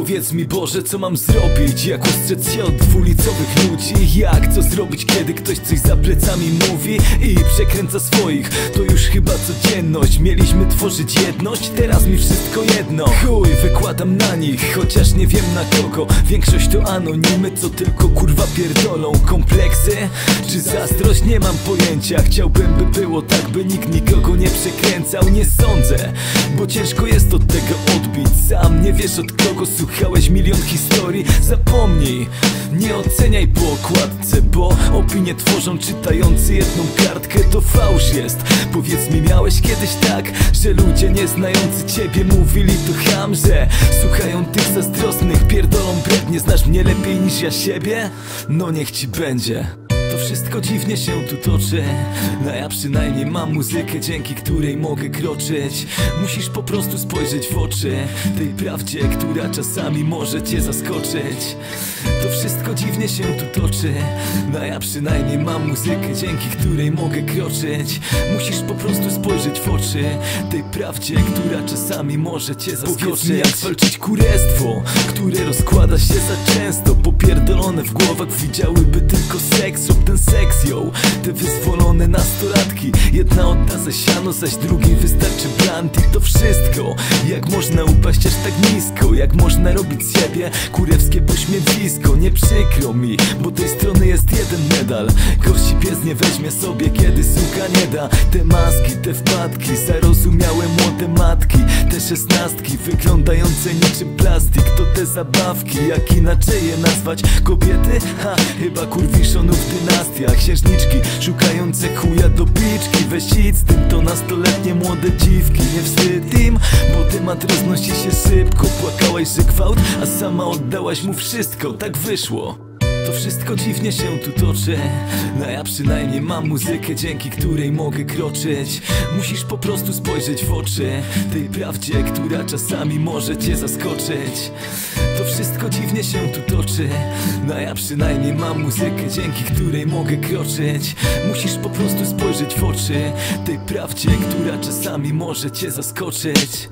Powiedz mi Boże, co mam zrobić? Jak ostrzec się od dwulicowych ludzi? Jak co zrobić, kiedy ktoś coś za plecami mówi I przekręca swoich? To już chyba codzienność. Mieliśmy tworzyć jedność Teraz mi wszystko jedno. Chuj, wykładam na nich Chociaż nie wiem na kogo. Większość to anonimy, co tylko kurwa pierdolą. Kompleksy czy zazdrość? Nie mam pojęcia. Chciałbym by było tak, by nikt nikogo nie przekręcał. Nie sądzę, bo ciężko jest od tego odbić. Sam nie wiesz od kogo słuchałeś milion historii Zapomnij, nie oceniaj po okładce Bo opinie tworzą czytający jedną kartkę. To fałsz jest. Powiedz mi, miałeś kiedyś tak Że ludzie nieznający ciebie mówili to ham Że słuchają tych zazdrosnych Pierdolą brednie, nie znasz mnie lepiej niż ja siebie? No niech ci będzie wszystko dziwnie się tu toczy. No ja przynajmniej mam muzykę, dzięki której mogę kroczyć. Musisz po prostu spojrzeć w oczy Tej prawdzie, która czasami może cię zaskoczyć To wszystko dziwnie się tu toczy. No ja przynajmniej mam muzykę, dzięki której mogę kroczyć. Musisz po prostu spojrzeć w oczy Tej prawdzie, która czasami może cię zaskoczyć jak walczyć kurestwo, które rozkłada się za często Popierdolone w głowach. Widziałyby tylko seks ten seks ją Te wyzwolone nastolatki Jedna odda za siano, zaś drugiej wystarczy bland I to wszystko Jak można upaść aż tak nisko Jak można robić z siebie kurewskie pośmiewisko Nie przykro mi, bo tej strony jest jeden medal. Gości pies nie weźmie sobie, kiedy suka nie da. Te maski, te wpadki, zarozumiałe młode matki Szesnastki, wyglądające niczym plastik. To te zabawki, jak inaczej je nazwać. Kobiety? Ha, chyba kurwiszonów dynastia. Księżniczki, szukające chuja do piczki. Weź z tym, to nastoletnie młode dziwki. Nie wstyd im, bo temat roznosi się szybko. Płakałaś, że gwałt, a sama oddałaś mu wszystko. Tak wyszło to wszystko dziwnie się tu toczy. No ja przynajmniej mam muzykę, dzięki której mogę kroczyć. Musisz po prostu spojrzeć w oczy Tej prawdzie, która czasami może cię zaskoczyć. To wszystko dziwnie się tu toczy. No ja przynajmniej mam muzykę, dzięki której mogę kroczyć. Musisz po prostu spojrzeć w oczy Tej prawdzie, która czasami może cię zaskoczyć